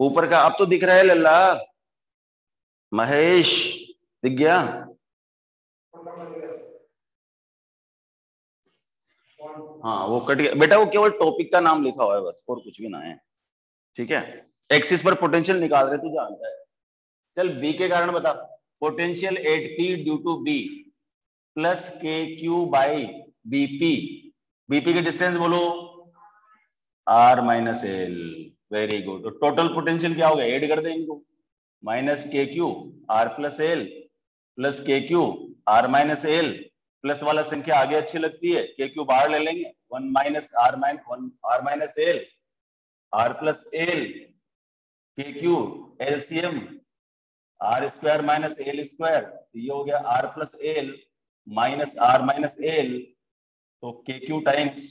ऊपर का अब तो दिख रहा है लल्ला। महेश दिख गया हाँ वो कट गया। बेटा, वो केवल टॉपिक का नाम लिखा हुआ है बस, और कुछ भी ना है। ठीक है? एक्सिस पर पोटेंशियल निकाल रहे तू जानता है। चल बी के कारण बता। Potential at P due to B plus K Q by BP BP के डिस्टेंस बोलो। R minus L, very good. तो टोटल पोटेंशियल क्या हो गया? एड कर दे इनको। Minus K Q, R plus L, plus K Q, R minus L, plus वाला संख्या आगे अच्छी लगती है, के क्यू बाहर ले लेंगे। One minus R minus, one R minus L, R plus L, K Q L C M R square minus L square, ये हो गया R plus L minus R minus L तो K Q times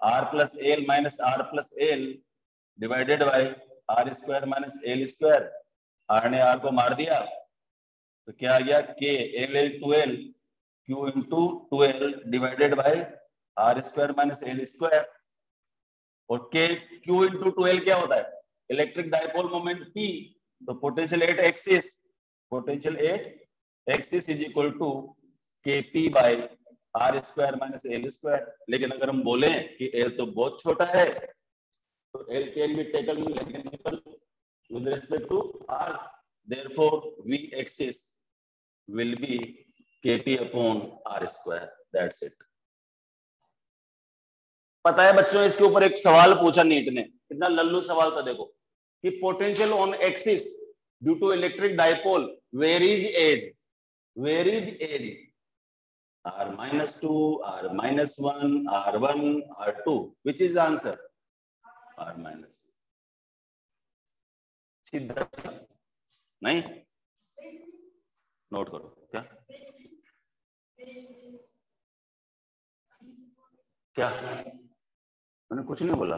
R plus L minus R plus L divided by R square minus L square R ने R को मार दिया तो क्या आ गया? K L L two L Q into two L divided by R square minus L square और K Q into two L क्या होता है? इलेक्ट्रिक डायपोल मोमेंट पी तो potential at axis potential at axis is equal to K P by R square minus L square लेकिन अगर हम बोले कि एल तो बहुत छोटा है तो L can be taken with respect to r. Therefore, v axis will be kp upon r square. That's it. पता है बच्चों, इसके ऊपर एक सवाल पूछा नीट ने। कितना लल्लू सवाल था, देखो। कि potential on axis due to electric dipole varies as varies as r minus 2 r minus 1 r1 r2 which is the answer? R minus 2 सीधा नहीं? नोट करो, क्या? क्या? मैंने कुछ नहीं बोला।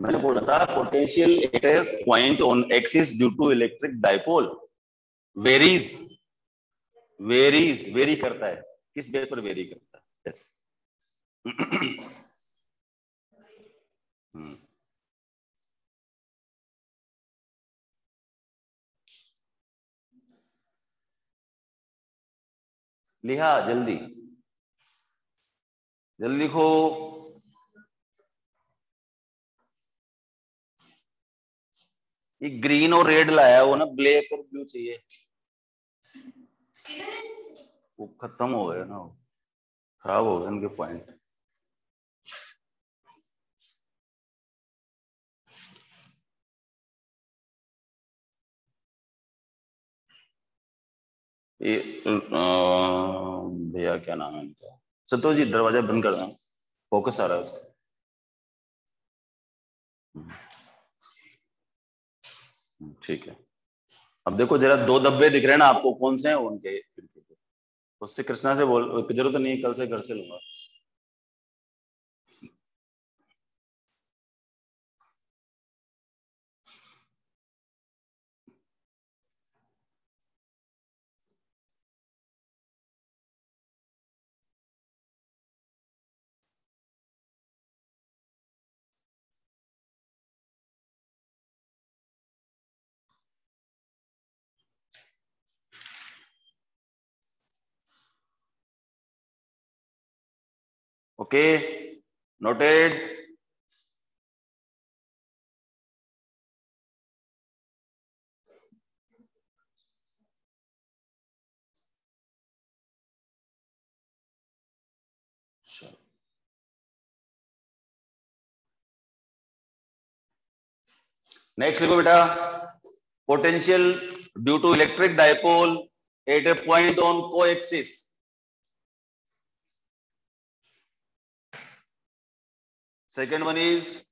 मैंने बोला था potential at a point on axis due to electric dipole varies varies vary करता है। किस बेस पर वेरी करता है? Yes. हम्म। लिहा, जल्दी। जल्दी लिखो। ये ग्रीन और रेड लाया, वो ना ब्लैक और ब्लू चाहिए। वो खत्म हो गए ना, खराब हो गए उनके पॉइंट ये भैया क्या नाम है इनका सतो जी, दरवाज़ा बंद कर दें। फोकस आ रहा है उसका। ठीक है। अब देखो जरा दो धब्बे दिख रहे हैं ना आपको, कौन से हैं? उनके उससे कृष्णा से बोल, ज़रूरत नहीं कल से घर से लूँगा। okay? Noted. नेक्स्ट लिखो बेटा। Potential due to electric dipole at a point on को axis Second one is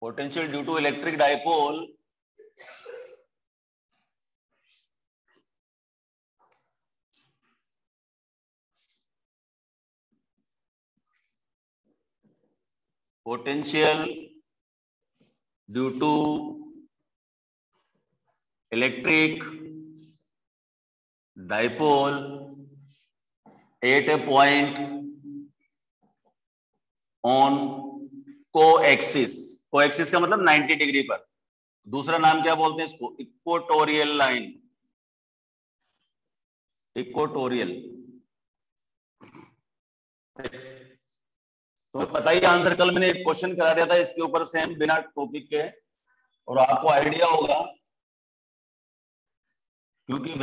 potential due to electric dipole potential due to electric, dipole at a point, on, coaxis. Coaxis का मतलब 90 degree पर। दूसरा नाम क्या बोलते हैं इसको? Equatorial line. इक्वोटोरियल। तो पता ही आंसर, कल मैंने एक क्वेश्चन करा दिया था, इसके ऊपर सेम बिना टॉपिक के। और आपको आइडिया होगा क्योंकि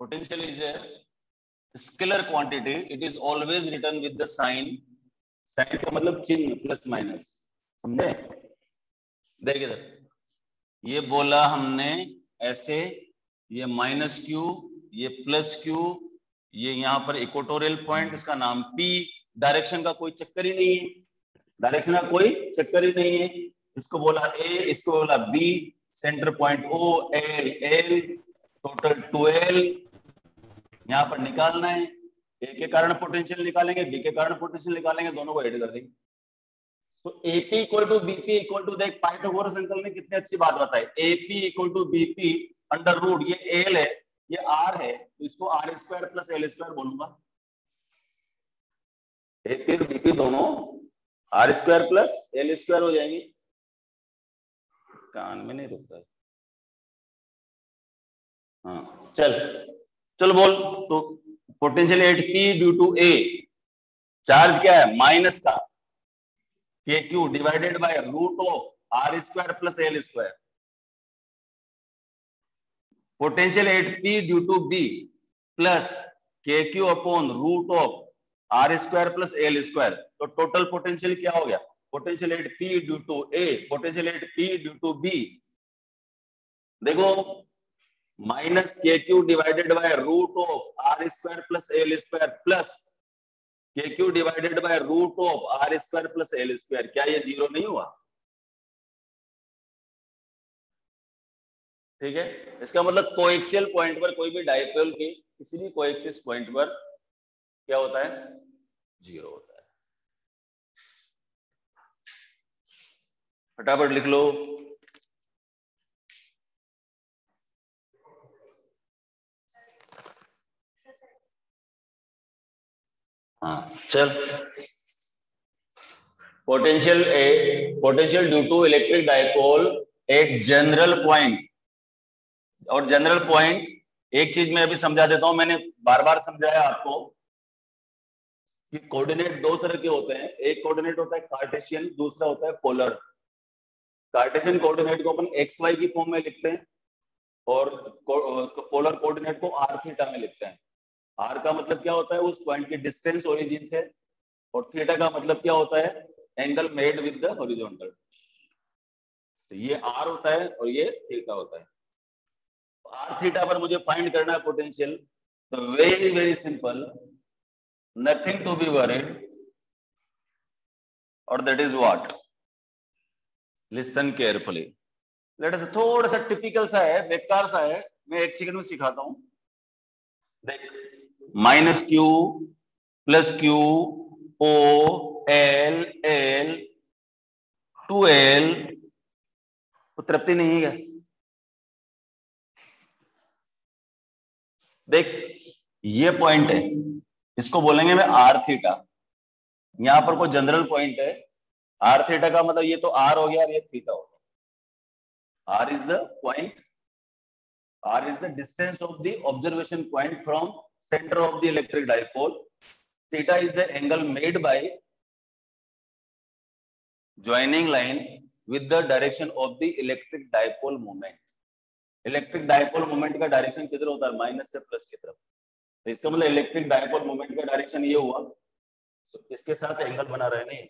potential is a scalar quantity it is always written with the sine sine का मतलब चिन्ह प्लस माइनस समझे? देख इधर। ये बोला हमने ऐसे, ये माइनस क्यू ये प्लस क्यू ये यहाँ पर इक्वेटोरियल पॉइंट इसका नाम पी डायरेक्शन का कोई चक्कर ही नहीं है। डायरेक्शन का कोई चक्कर ही नहीं है। इसको बोला ए इसको बोला B centre point O L L total twelve यहाँ पर निकालना है। ए के कारण पोटेंशियल निकालेंगे बी के कारण पोटेंशियल निकालेंगे, दोनों को ऐड कर देंगे। तो AP equal to BP equal to देख, पाइथागोरस अंकल ने कितनी अच्छी बात बताई। AP equal to BP under root ये एल है, ये आर है तो इसको R square plus L square बोलूँगा। ए और बीपी दोनों R square plus L square हो जाएँगे। कान में नहीं रुकता। हाँ चल चल बोल तो potential at P due to A charge क्या है? माइनस का। K Q divided by root of R square plus L square potential at P due to B plus K Q upon root of R square plus L square तो total potential क्या हो गया? Potential at P due to A potential at P due to B देखो minus K Q divided by root of R square plus L square plus K Q divided by root of R square plus L square क्या ये zero नहीं हुआ? ठीक है? इसका मतलब coaxial point पर कोई भी डाइपोल के, किसी भी कोएक्सिस पॉइंट पर क्या होता है? ज़ीरो होता है। फटाफट लिख लो। हाँ चल। Potential A potential due to electric dipole at general point और जनरल पॉइंट एक चीज़ मैं अभी समझा देता हूँ, मैंने बार बार समझाया आपको कि कोऑर्डिनेट दो तरह के होते हैं। एक कोऑर्डिनेट होता है कार्टेशियन दूसरा होता है पोलर कार्टेशियन कोऑर्डिनेट को अपन एक्स वाई की फॉर्म में लिखते हैं और पोलर कोऑर्डिनेट को आर थीटा में लिखते हैं। आर का मतलब क्या होता है? उस पॉइंट की डिस्टेंस ओरिजिन से और थीटा का मतलब क्या होता है? Angle made with the horizontal तो ये आर होता है और ये थीटा होता है। आर थीटा पर मुझे फाइंड करना है पोटेंशियल तो very very simple nothing to be worried or that is what? Listen carefully let us थोड़ा सा टिपिकल सा है, बेकार सा है। मैं एक सेकंड में सिखाता हूँ। देख minus Q plus Q O L L two L तृप्ति नहीं है देख, ये पॉइंट है। इसको बोलेंगे मैं आर थीटा यहाँ पर कोई जनरल पॉइंट है। आर थीटा का मतलब ये तो आर हो गया और ये थीटा हो गया। R is the point R is the distance of the observation point from centre of the electric dipole theta is the angle made by joining line with the direction of the electric dipole movement electric dipole movement का direction किधर होता है? Minus से plus की तरफ़। तो इसका मतलब इलेक्ट्रिक डायपोल मोमेंट का डायरेक्शन ये हुआ। तो इसके साथ एंगल बना रहे नहीं?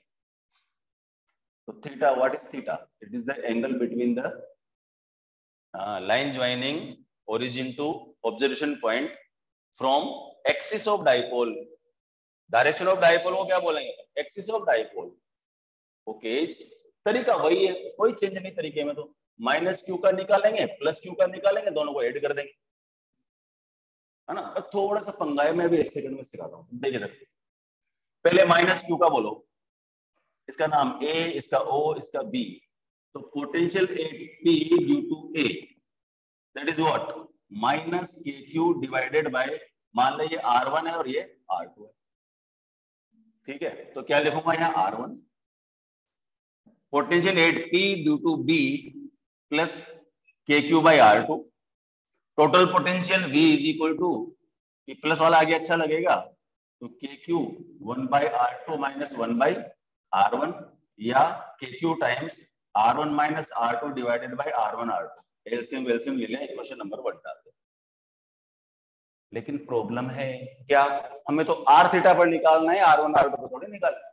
तो theta what is theta it is the angle between the line joining origin to observation point from axis of dipole direction of dipole को क्या बोलेंगे? एक्सिस ऑफ़ डाइपोल ओके तरीका वही है, कोई चेंज नहीं तरीके में तो। माइनस क्यू का निकालेंगे प्लस क्यू का निकालेंगे, दोनों को ऐड कर देंगे। है ना? तो थोड़ा सा पंगा है मैं भी एक सेकंड में सिखाता हूँ। देखिए देखिए। पहले माइनस क्यू का बोलो। इसका नाम ए इसका ओ इसका बी तो potential at P due to A that is what minus K Q divided by, मान लो ये आर वन है और ये आर टू है। ठीक है? तो क्या लिखूँगा यहाँ? R one potential at P due to B plus K Q by R two total potential V is equal to plus वाला आगे अच्छा लगेगा? तो K Q one by R two minus one by R one या K Q times R one minus R two divided by R one R two एल्सियम वेलसीएम ले लिया equation number one डाल लेकिन प्रॉब्लम है क्या? हमें तो आर थीटा पर निकालना है आर वन आर टू पर थोड़ी निकालना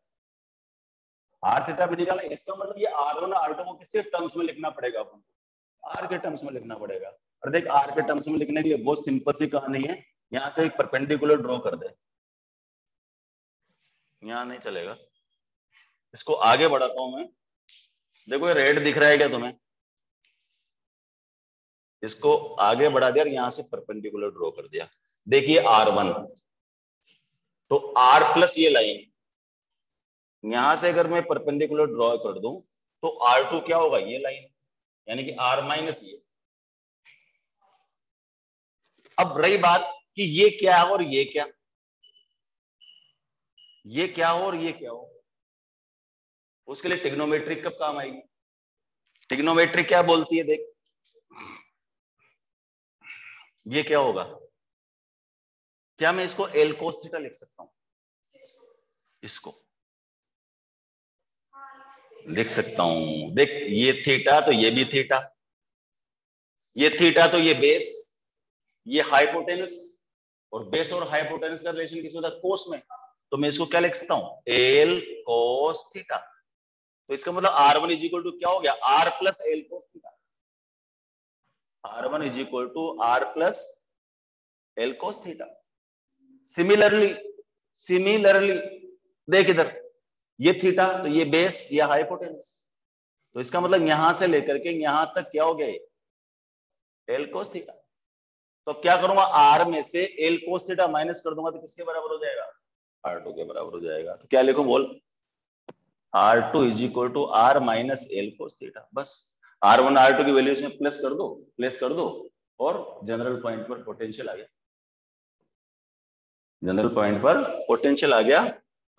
आर थीटा पर निकालना इसका मतलब ये आर वन आर टू को किसके टर्म्स में लिखना पड़ेगा अपन आर के टर्म्स में लिखना पड़ेगा। और देख आर के टर्म्स में लिखने के बहुत सिंपल सी कहानी है। यहाँ से एक परपेंडिकुलर ड्रॉ कर दे। यहाँ नहीं चलेगा। इसको आगे बढ़ाता हूँ मैं। देखो, ये रेड दिख रहा है क्या तुम्हें? इसको आगे बढ़ा दिया और यहाँ से परपेंडिकुलर ड्रॉ कर दिया। देखिए आर वन तो आर प्लस ये लाइन यहाँ से अगर मैं परपेंडिकुलर ड्रॉ कर दूँ तो आर टू क्या होगा? ये लाइन यानी कि आर माइनस ये। अब रही बात कि ये क्या है और ये क्या? ये क्या हो और ये क्या हो? उसके लिए टिग्नोमेट्रिक कब काम आएगी टिग्नोमेट्रिक क्या बोलती है, देख। ये क्या होगा? क्या मैं इसको एल थीटा लिख सकता हूँ? इसको। लिख सकता हूँ। देख, ये थीटा तो ये भी थीटा। ये थीटा तो ये बेस, ये हाइपोटेनस, और बेस और हाइपोटेनस का रिलेशन किस होता है? कोस में। तो मैं इसको क्या लिख सकता हूँ? L cos theta. तो इसका मतलब R one is equal to क्या हो गया? R plus L cos theta. R one is equal to R plus L cos theta. Similarly similarly देख इधर, ये थीटा तो ये बेस ये हाइपोटेनस तो इसका मतलब यहाँ से लेकर के यहाँ तक क्या हो गया? एल कोस थीटा तो क्या करूँगा? आर में से एल कोस थीटा माइनस कर दूँगा तो किसके बराबर हो जाएगा? आर टू के बराबर हो जाएगा। तो क्या लिखूं बोल? R two is equal to R minus L cos theta बस। आर वन आर टू की वैल्यू इसमें प्लस कर दो प्लस कर दो। और जनरल पॉइंट पर पोटेंशियल आ गया। जनरल पॉइंट पर पोटेंशियल आ गया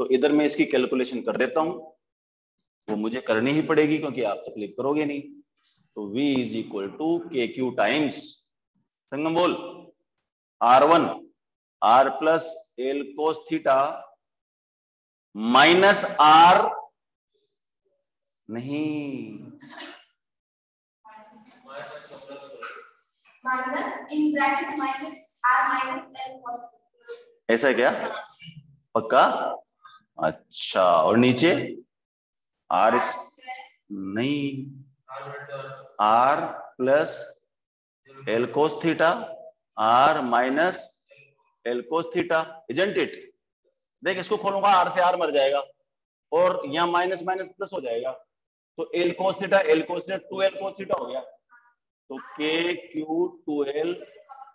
तो इधर मैं इसकी कैलकुलेशन कर देता हूँ। वो मुझे करनी ही पड़ेगी क्योंकि आप तकलीफ़ करोगे नहीं। तो v is equal to K Q times संगम बोल R one R plus L cos theta minus R नहीं। ऐसा क्या? पक्का? अच्छा और नीचे? आर इस नहीं। R plus L cos theta R minus L cos theta isn't it देख, इसको खोलूँगा आर से आर मर जाएगा, और यहाँ माइनस माइनस प्लस हो जाएगा। तो L cos theta L cos theta two L cos theta हो गया। तो K Q two L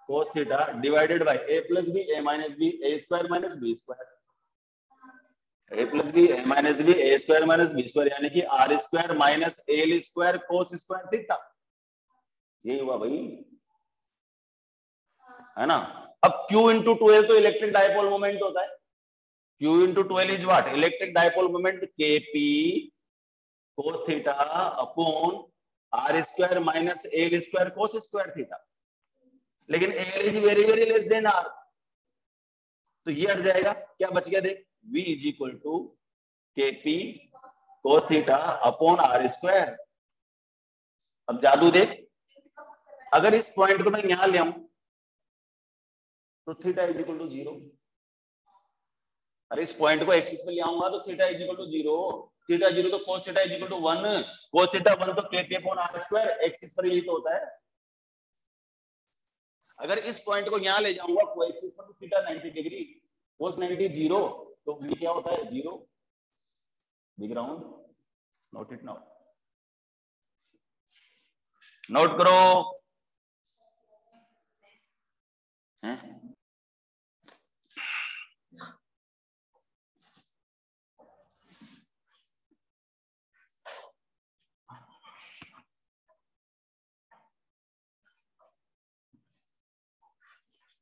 cos theta divided by A plus B A minus B A square minus B square A plus B A minus B A square minus B square यानी कि R square minus L square cos square theta यही हुआ भाई। है ना? अब Q into twelve तो electric dipole moment होता है। Q into twelve is what electric dipole moment K P cos theta upon R square minus L square cos square theta लेकिन L is very very less than R तो ये हट जाएगा। क्या बच गया देख? v is equal to K P cos theta upon R square अब जादू देख। अगर इस पॉइंट को मैं यहाँ ले आऊँ तो theta is equal to zero अरे इस पॉइंट को एक्सिस में ले आऊँगा तो theta is equal to zero theta zero तो cos theta is equal to one cos theta one तो K P upon R square axis पर यही तो होता है। अगर इस पॉइंट को यहाँ ले जाऊँगा को पर थीटा 90 डिग्री कोस 90 ज़ीरो तो क्या होता है? Zero note it now note करो। हैं?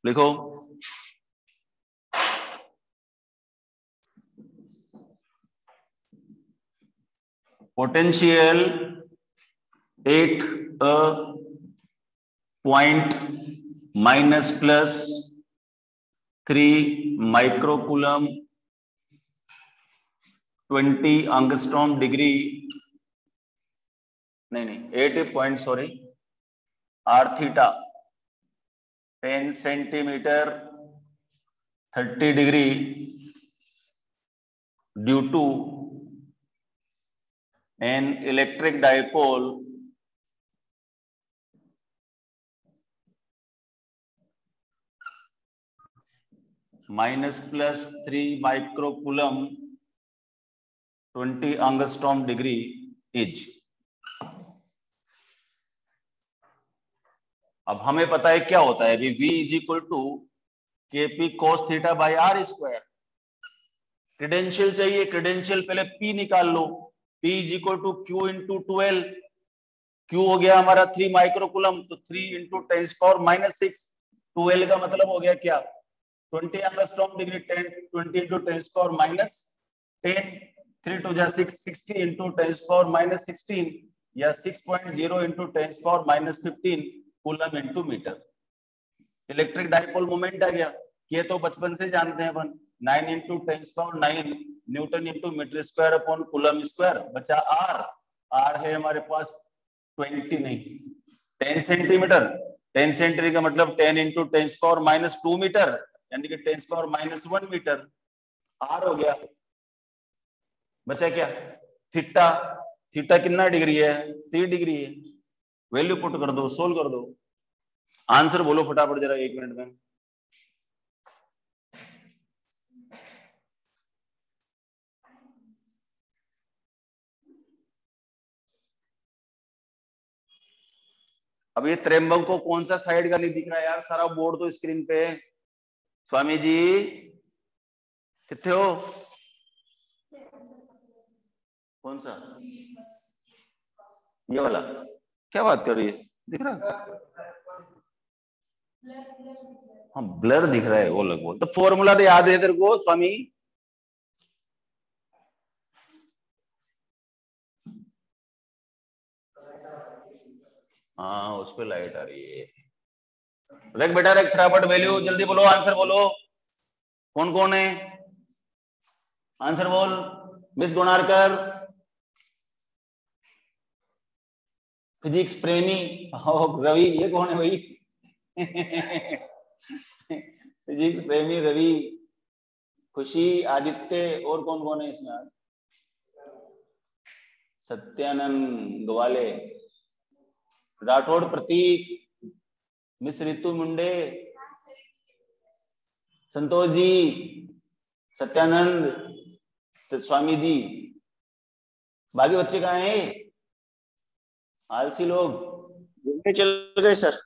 लिखो। Potential at a point minus plus three microcoulomb twenty angstrom degree नहीं नहीं at point sorry R theta ten centimetre thirty degree due to an electric dipole minus plus three microcoulomb twenty angstrom degree is अब हमें पता है क्या होता है अभी v is equal to K P cos theta by R square credential चाहिए credential पहले p निकाल लो. P is equal to Q into twelve Q हो गया हमारा थ्री माइक्रोकुलम तो three into tens power minus six twelve का मतलब हो गया क्या? Twenty angstrom degree ten twenty into tens power minus ten three two जा six sixty into tens power minus sixteen या six point zero into tens power minus fifteen coulomb into metre. Electric dipole moment आ गया। ये तो बचपन से जानते हैं अपन। Nine into tens power nine newton into metre square upon coulomb square बचा are are है हमारे पास ट्वेंटी नहीं। टेन सेंटीमीटर टेन सेंटीमीटर का मतलब ten into ten power minus two metre यानी कि ten power minus one metre R हो गया। बचा क्या? थीटा थीटा कितना डिग्री है? थ्री डिग्री है। वैल्यू पुट कर दो सोल्व कर दो। आंसर बोलो फटाफट जरा एक मिनट में। अब ये त्रेम्बक को कौन सा साइड का नहीं दिख रहा है यार? सारा बोर्ड तो स्क्रीन पे स्वामी जी, कितने हो? कौन सा? ये वाला। क्या बात कर रही है? दिख रहा है? हाँ ब्लर दिख रहा है वो लगभग। तो फॉर्मूला तो याद है तेरे को, स्वामी? हाँ उस पर लाइट आ रही है। रख बेटा, रख फटाफट वैल्यू जल्दी बोलो आंसर बोलो। कौन कौन है? आंसर बोल। मिस गुणारकर। फिजिक्स प्रेमी रवि, ये कौन है भाई? फिजिक्स प्रेमी, रवि, खुशी, आदित्य, और कौन कौन है इसमें आज? सत्यानंद ग्वाले राठौड़ प्रतीक, मिस रितु मुंडे, संतोष जी, सत्यानंद, स्वामी जी। बाकी बच्चे कहा हैं? आलसी लोग। घूमने चल गए सर।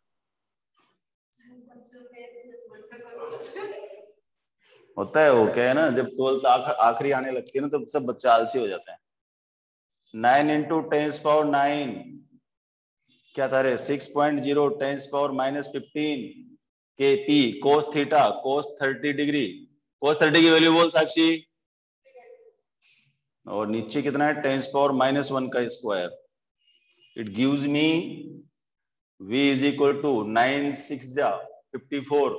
होता है वो क्या है ना जब ट्वेल्थ आखिरी आने लगती है ना तो सब बच्चे आलसी हो जाते हैं। Nine into tens power nine क्या था रे? Six point zero tens power minus fifteen K P cos theta cos thirty degree cos thirty की वैल्यू बोल साक्षी। और नीचे कितना है? टेंस पावर माइनस वन का square it gives me v is equal to nine six जा fifty four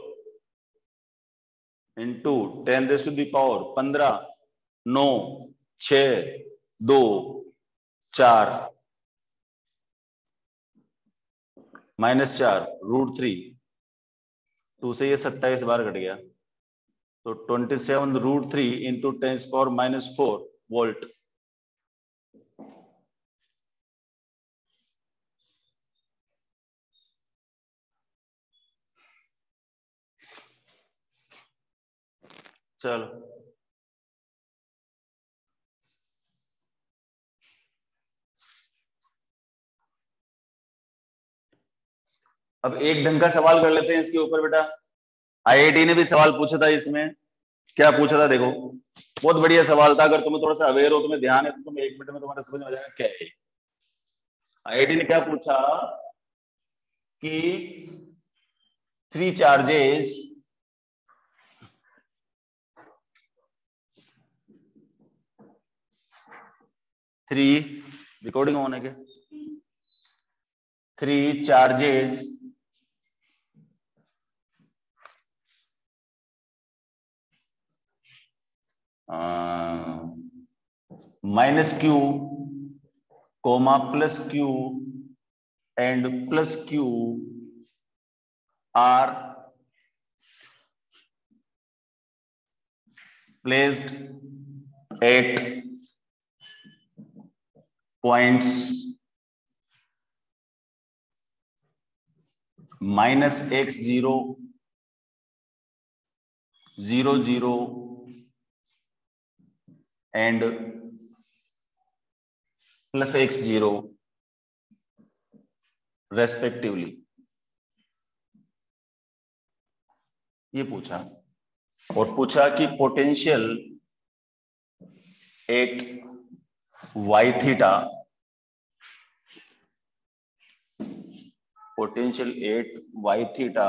into ten raise to the power पंद्रह, नौ छ दो, चार माइनस चार रूट थ्री टू से ये सत्ताईस बार घट गया। तो twenty seven root three into tens power minus four volt चलो। अब एक ढंग का सवाल कर लेते हैं इसके ऊपर, बेटा। आईआईटी ने भी सवाल पूछा था इसमें। क्या पूछा था, देखो। बहुत बढ़िया सवाल था। अगर तुम्हें थोड़ा सा अवेयर हो, तुम्हें ध्यान है तो तुम्हें एक मिनट में तुम्हारे समझ में आ जाएगा। क्या है आईआईटी ने क्या पूछा कि थ्री चार्जेस थ्री रिकॉर्डिंग होने के। Three charges minus Q comma plus Q and plus Q are placed at points minus x zero zero zero and plus x zero respectively ये पूछा और पूछा कि potential at Y theta potential at Y theta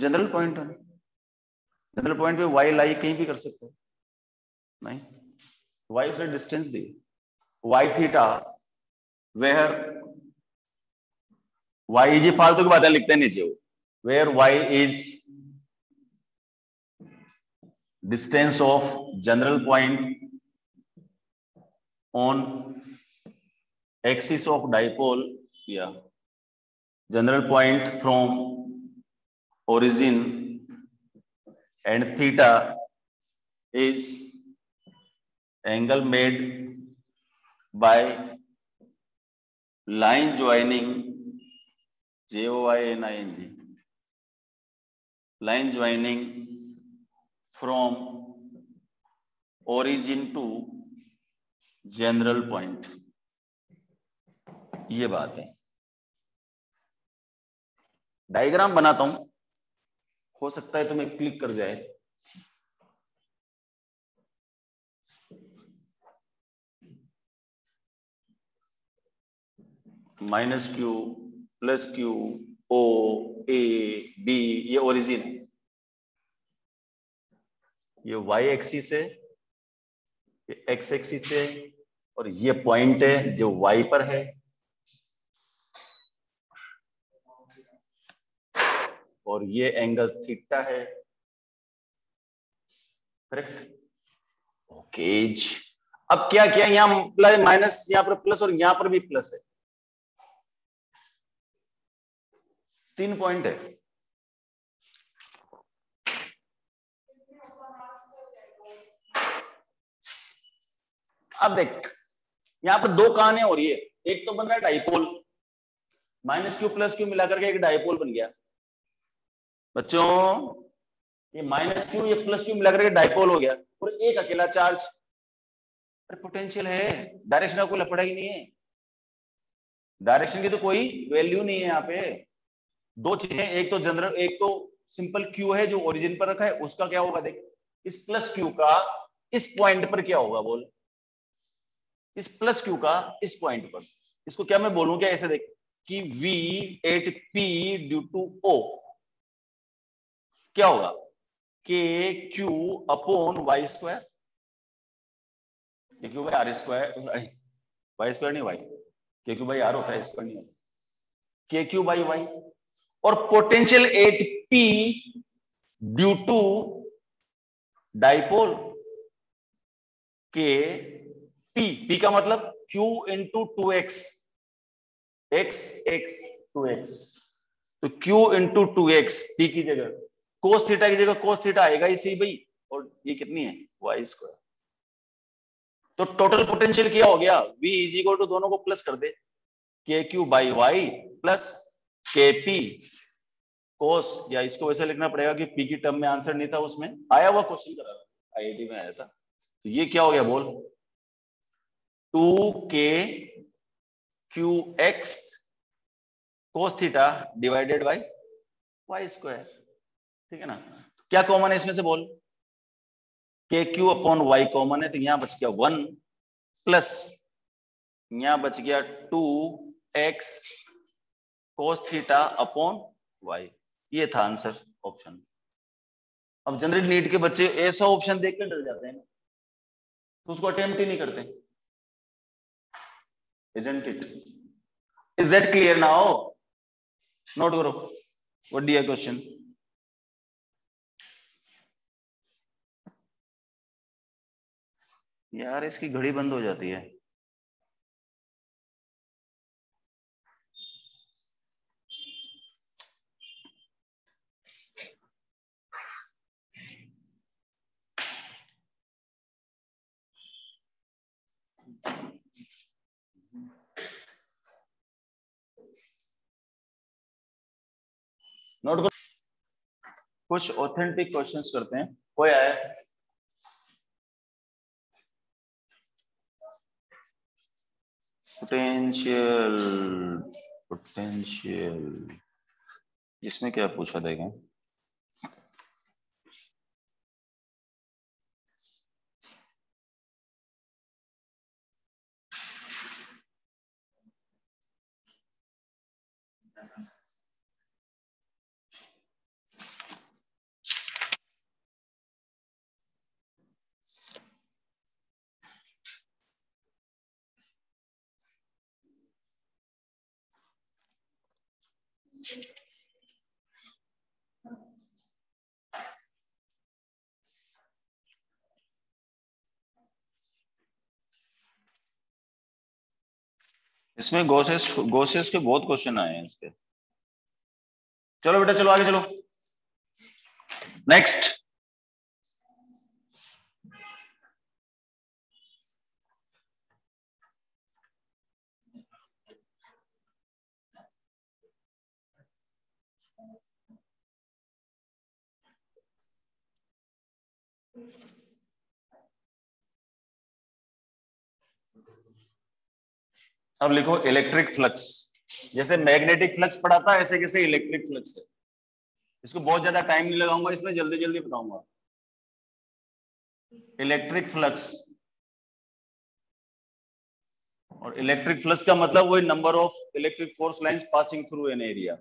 general point general point पे Y लाई कहीं भी कर सकते हो। नहीं? वाई उसने distance the. Y theta where Y is फालतू की बातें लिखते नीचे where Y is distance of general point on axis of dipole yeah. general point from origin and theta is angle made by line joining j o i n i n g. Line joining from origin to general point. ये बात है। Diagram बनाता हूँ। हो सकता है तुम्हें click कर जाए। Minus Q plus Q O A B ये ओरिजिन है। ये वाई एक्सिस है एक्स एक्सिस है, और ये पॉइंट है जो वाई पर है। और ये एंगल थीटा है। करेक्ट ओके अब क्या, किया यहाँ प्लस माइनस यहाँ पर प्लस और यहाँ पर भी प्लस है। तीन पॉइंट है। अब देख, यहाँ पर दो कहानी हो रही है। एक तो बन रहा है dipole. Minus Q plus Q मिलाकर के एक डाइपोल बन गया। बच्चों, ये माइनस क्यू, ये प्लस क्यू मिलाकर के डाइपोल हो गया। और एक अकेला चार्ज। पोटेंशियल है। डायरेक्शन का कोई लपड़ा ही नहीं है। डायरेक्शन की तो कोई वैल्यू नहीं है यहाँ पे। दो चीज़ें एक तो जनरल, एक तो सिंपल क्यू है जो ओरिजिन पर रखा है। उसका क्या होगा देख, इस प्लस क्यू का इस पॉइंट पर क्या होगा बोल। इस प्लस क्यू का इस पॉइंट पर। इसको क्या मैं बोलूँ क्या? ऐसे देख कि V at P due to O क्या होगा? K Q upon Y square Q by R square Y square नहीं Y K Q by R होता है स्क्वायर नहीं के क्यू बाई वाई और potential at P due to dipole K P P का मतलब Q into two X X X two X तो Q into two X P की जगह. कोस थीटा की जगह कोस थीटा आएगा इसी भाई, और ये कितनी है? वाई स्क्वायर तो टोटल पोटेंशियल क्या हो गया? V इज़ इक्वल टू दोनों को प्लस कर दे. K Q by Y plus K P cos या इसको वैसे लिखना पड़ेगा कि पी की टर्म में आंसर नहीं था उसमें. आया हुआ क्वेश्चन करा आईआईटी में आया था. तो ये क्या हो गया बोल? Two K Q X cos theta divided by Y square ठीक है ना? क्या कॉमन है इसमें से बोल? K Q upon Y common है तो यहाँ बच गया वन प्लस यहाँ बच गया two X cos theta upon Y ये था आंसर ऑप्शन अब जनरल नीट के बच्चे ऐसा ऑप्शन देख कर डर जाते हैं। तो उसको अटेम्प्ट ही नहीं करते। Isn't it is that clear now Not Guru. what do you question यार इसकी घड़ी बंद हो जाती है नोट कर। कुछ ऑथेंटिक क्वेश्चंस करते हैं। कोई आया? पोटेंशियल पोटेंशियल इसमें क्या पूछा देगा इसमें गोसेस गोसेस के बहुत क्वेश्चन आए हैं इसके। चलो बेटा, चलो, आगे चलो। नेक्स्ट अब लिखो इलेक्ट्रिक फ्लक्स जैसे मैग्नेटिक फ्लक्स पढ़ा था ऐसे कैसे इलेक्ट्रिक फ्लक्स है? इसको बहुत ज़्यादा टाइम नहीं लगाऊँगा, इसमें जल्दी जल्दी बताऊँगा। इलेक्ट्रिक फ्लक्स और इलेक्ट्रिक फ्लक्स का मतलब वही number of electric force lines passing through an area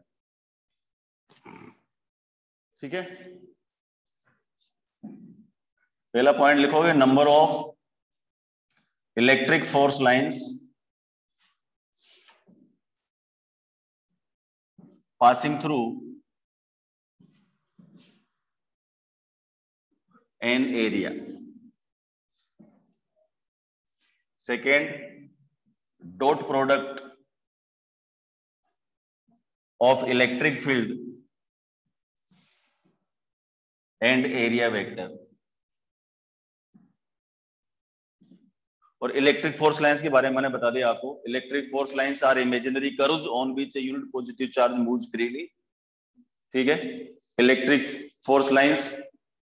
ठीक है? पहला पॉइंट लिखोगे number of electric force lines passing through an area second dot product of electric field and area vector और electric force lines के बारे में मैंने बता दिया आपको। Electric force lines are imaginary curves on which a unit positive charge move freely ठीक है? Electric force lines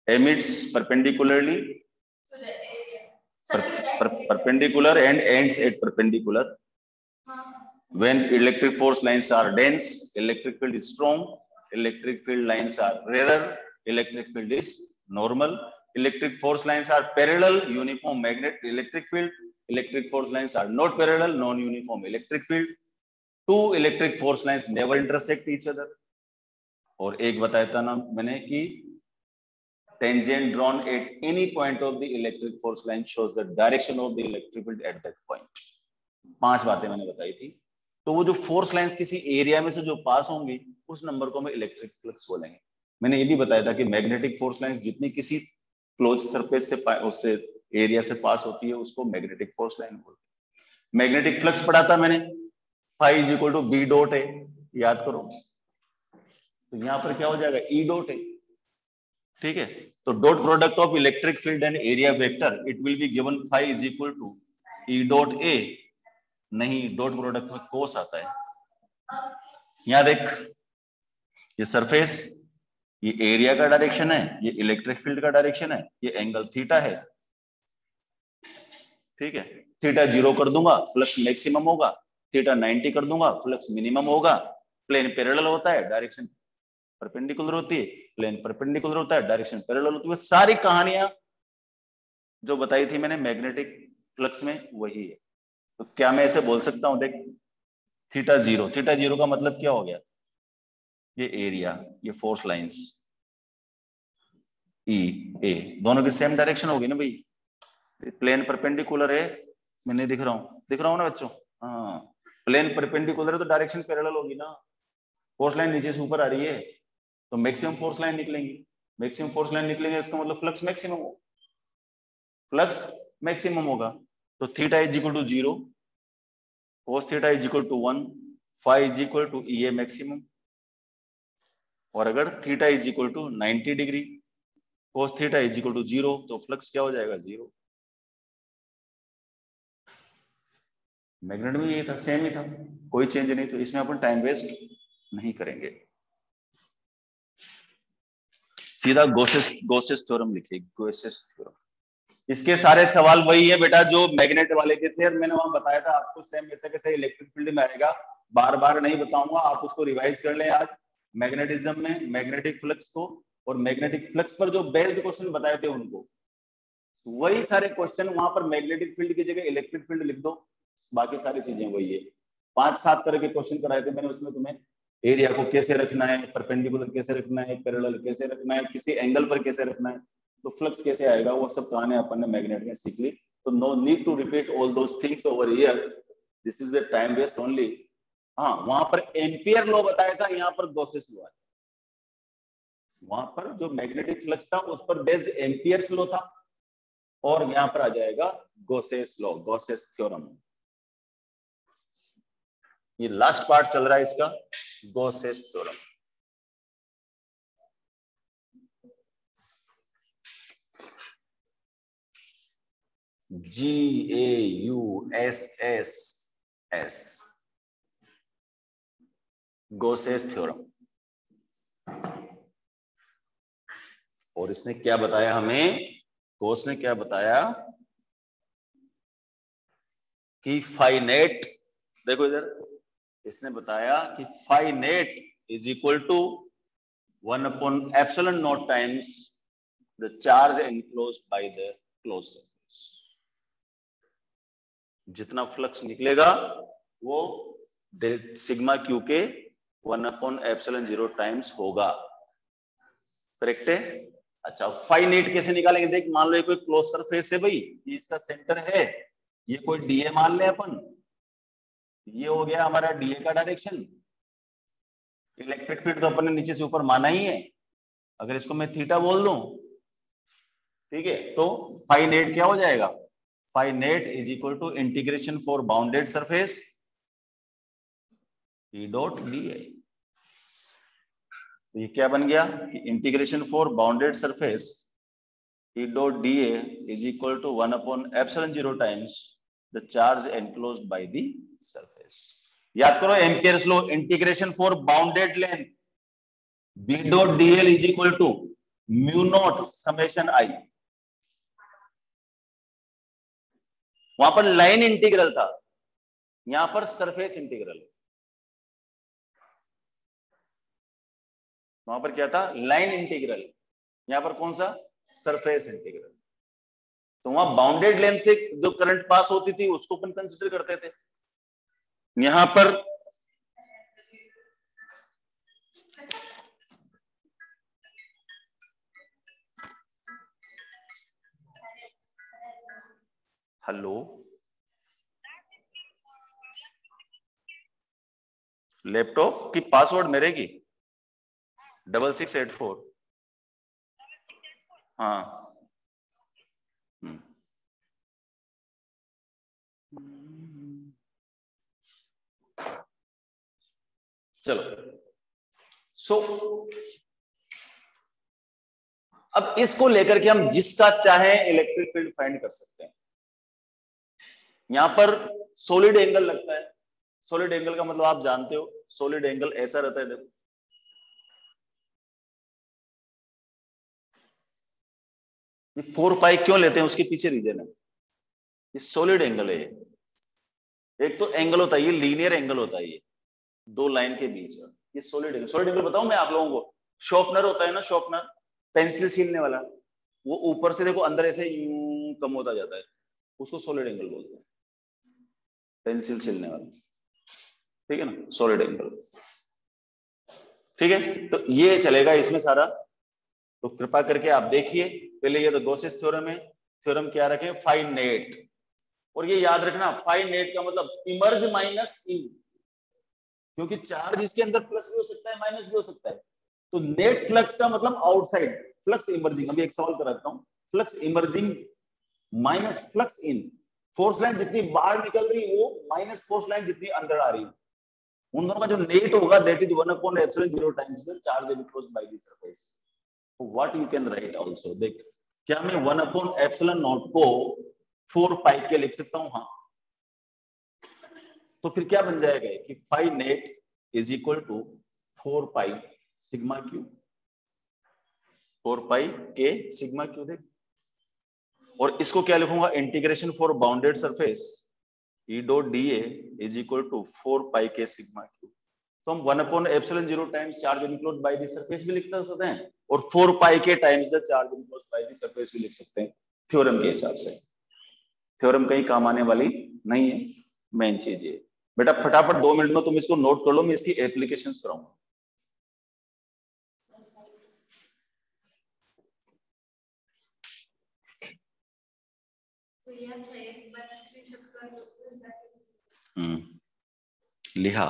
emits perpendicularly perpendicular and ends at perpendicular when electric force lines are dense electric field is strong electric field lines are rare electric field is normal electric force lines are parallel uniform magnet electric field electric force lines are not parallel non-uniform electric field two electric force lines never intersect each other और एक बताया था ना मैंने कि tangent drawn at any point of the electric force line shows the direction of the electric field at that point पाँच बातें मैंने बताई थी तो वो जो फोर्स लाइंस किसी एरिया में से जो पास होंगी उस नंबर को हम इलेक्ट्रिक फ्लक्स बोलेंगे मैंने ये भी बताया था कि मैग्नेटिक फोर्स लाइंस जितनी किसी क्लोज सरफेस से उससे एरिया से पास होती है, उसको मैग्नेटिक फोर्स लाइन बोलते हैं। मैग्नेटिक फ्लक्स पढ़ा था मैंने। Phi is equal to B dot है याद करो। तो यहाँ पर क्या हो जाएगा? ई डॉट है ठीक है? तो dot product of electric field and area vector it will be given phi is equal to E dot A नहीं डॉट प्रोडक्ट में कोस आता है। यहाँ देख, ये सरफेस ये एरिया का डायरेक्शन है, ये इलेक्ट्रिक फ़ील्ड का डायरेक्शन है, ये एंगल थीटा है। ठीक है? थीटा ज़ीरो कर दूँगा फ्लक्स मैक्सिमम होगा। थीटा 90 कर दूँगा फ्लक्स मिनिमम होगा। प्लेन पैरेलल होता है डायरेक्शन परपेंडिकुलर होती है प्लेन परपेंडिकुलर होता है डायरेक्शन पैरेलल होती है। सारी कहानियाँ जो बताई थी मैंने मैग्नेटिक फ्लक्स में वही है। तो क्या मैं ऐसे बोल सकता हूँ? देख थीटा ज़ीरो थीटा ज़ीरो का मतलब क्या हो गया? ये एरिया ये फोर्स लाइंस ई ए दोनों की सेम डायरेक्शन होगी ना भाई? प्लेन परपेंडिकुलर है। मैं नहीं दिख रहा हूँ। दिख रहा हूँ ना बच्चों? हाँ। प्लेन परपेंडिकुलर है तो डायरेक्शन पैरेलल होगी ना। फोर्स लाइन नीचे से ऊपर आ रही है। तो मैक्सिमम फोर्स लाइन निकलेंगी। मैक्सिमम फोर्स लाइन निकलेंगे, इसका मतलब फ्लक्स मैक्सिमम हो। फ्लक्स मैक्सिमम होगा। तो theta is equal to zero cos theta is equal to one phi is equal to E A maximum और अगर theta is equal to 90 degree cos theta is equal to zero तो flux क्या हो जाएगा? Zero magnet में यही था same ही था। कोई चेंज नहीं तो इसमें अपन टाइम वेस्ट नहीं करेंगे। सीधा गोसेस गोसेस थ्योरम लिखिए गोसेस थ्योरम इसके सारे सवाल वही है बेटा, जो मैग्नेट वाले के थे, और मैंने वहाँ बताया था, आपको सेम वैसे कैसे इलेक्ट्रिक फ़ील्ड में आएगा। बार बार नहीं बताऊँगा, आप उसको रिवाइज कर लें आज। मैग्नेटिज्म में मैग्नेटिक फ्लक्स को, और मैग्नेटिक फ्लक्स पर जो बेस्ड क्वेश्चन बताए थे उनको। वही सारे क्वेश्चन वहाँ पर मैग्नेटिक फ़ील्ड की जगह इलेक्ट्रिक फ़ील्ड लिख दो। बाकी सारी चीज़ें वही है। पाँच, सात तरह के क्वेश्चन कराए थे मैंने, उसमें तुम्हें एरिया को कैसे रखना है परपेंडिकुलर कैसे रखना है पैरेलल कैसे रखना है, किसी एंगल पर कैसे रखना है तो फ्लक्स कैसे आएगा, वो सब कहानी अपन ने मैग्नेट में सीख ली। तो no need to repeat all those things over here this is the time waste only हाँ वहाँ पर एम्पियर लॉ बताया था, यहाँ पर गोसेस लॉ वहाँ पर जो मैग्नेटिक फ्लक्स था, उस पर बेस्ड एम्पियर्स लॉ था। और यहाँ पर आ जाएगा गोसेस लॉ गोसेस थ्योरम ये लास्ट पार्ट चल रहा है इसका Gauss's theorem G A U S S S Gauss's theorem और इसने क्या बताया हमें? गोस ने क्या बताया? कि फाइनेट देखो इधर इसने बताया कि phi net is equal to one upon epsilon naught times the charge enclose by the close surface जितना फ्लक्स निकलेगा, वो सिग्मा क्यू के one upon epsilon zero times होगा। करेक्ट है? अच्छा फाइनेट कैसे निकालेंगे? देख, मान लो ये कोई क्लोज सरफेस है भाई, ये इसका सेंटर है। ये कोई डीए मान ले अपन। ये हो गया हमारा डीए का डायरेक्शन इलेक्ट्रिक फ़ील्ड तो अपन ने नीचे से ऊपर माना ही है। अगर इसको मैं थीटा बोल दू, ठीक है तो फाइव नेट क्या हो जाएगा? Phi net is equal to integration for bounded surface dot d a तो ये क्या बन गया? कि integration for bounded surface E dot d a is equal to one upon epsilon zero times the charge enclosed by the surface. याद करो Ampere's law integration for bounded length b dot dl is equal to mu naught summation i. वहाँ पर line integral था। यहाँ पर surface integral वहाँ पर क्या था? लाइन इंटीग्रल यहाँ पर कौन सा? सरफेस इंटीग्रल तो वहाँ बाउंडेड लेंथ से जो करंट पास होती थी, उसको अपन कंसिडर करते थे। यहाँ पर हेलो लैपटॉप की पासवर्ड मेरे की? डबल सिक्स एट फोर हाँ। चलो। सो so, अब इसको लेकर के हम जिसका चाहे इलेक्ट्रिक फ़ील्ड फाइंड कर सकते हैं। यहाँ पर सॉलिड एंगल लगता है। सॉलिड एंगल का मतलब आप जानते हो सॉलिड एंगल ऐसा रहता है देखो। ये फोर पाई क्यों लेते हैं उसके पीछे रीजन है। ये सॉलिड एंगल है एक तो एंगल होता है ये लीनियर एंगल होता है ये। दो लाइन के बीच ये सोलिड एंगल सोलिड एंगल बताऊँ मैं आप लोगों को? शॉर्पनर होता है ना शॉर्पनर पेंसिल छीलने वाला। वो ऊपर से देखो, अंदर ऐसे यूँ कम होता जाता है। उसको सॉलिड एंगल बोलते हैं। पेंसिल छीलने वाला। ठीक है ना? सॉलिड एंगल ठीक है? तो ये चलेगा इसमें सारा। तो कृपा करके आप देखिए। पहले ये तो गोसिस थ्योरम है। थ्योरम क्या रखें? फाइन नेट और ये याद रखना फाइन नेट का मतलब इमर्ज माइनस इन। क्योंकि चार्ज इसके अंदर प्लस भी हो सकता है, माइनस भी हो सकता है। तो नेट फ्लक्स का मतलब आउटसाइड, फ्लक्स इमर्जिंग। अभी एक सवाल कराता हूँ। Flux emerging minus flux in. Force line जितनी बाहर निकल रही वो माइनस फोर्स लाइन जितनी अंदर आ रही उन दोनों का जो नेट होगा that is one upon epsilon zero times the charge enclosed by the surface what you can write also देख। क्या मैं वन अपॉन एप्सिलॉन नॉट को फोर पाई के लिख सकता हूँ? हाँ। तो फिर क्या बन जाएगा कि phi net is equal to four pi sigma q four pi के सिग्मा क्यू देख। और इसको क्या लिखूँगा? Integration for bounded surface E dot d a is equal to four pi के सिग्मा क्यू तो हम one upon epsilon zero times charge enclosed by the surface भी लिख सकते हैं और फोर पाई के times the charge enclosed by the surface भी लिख सकते हैं थ्योरम के हिसाब से। थ्योरम कहीं काम आने वाली नहीं है। मेन चीज़ ये। बेटा, फटाफट दो मिनट में तुम इसको नोट कर लो, मैं इसकी एप्लीकेशन कराऊँगा। हम्म। लिहा।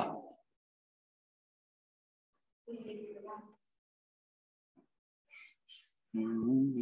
Mm-hmm.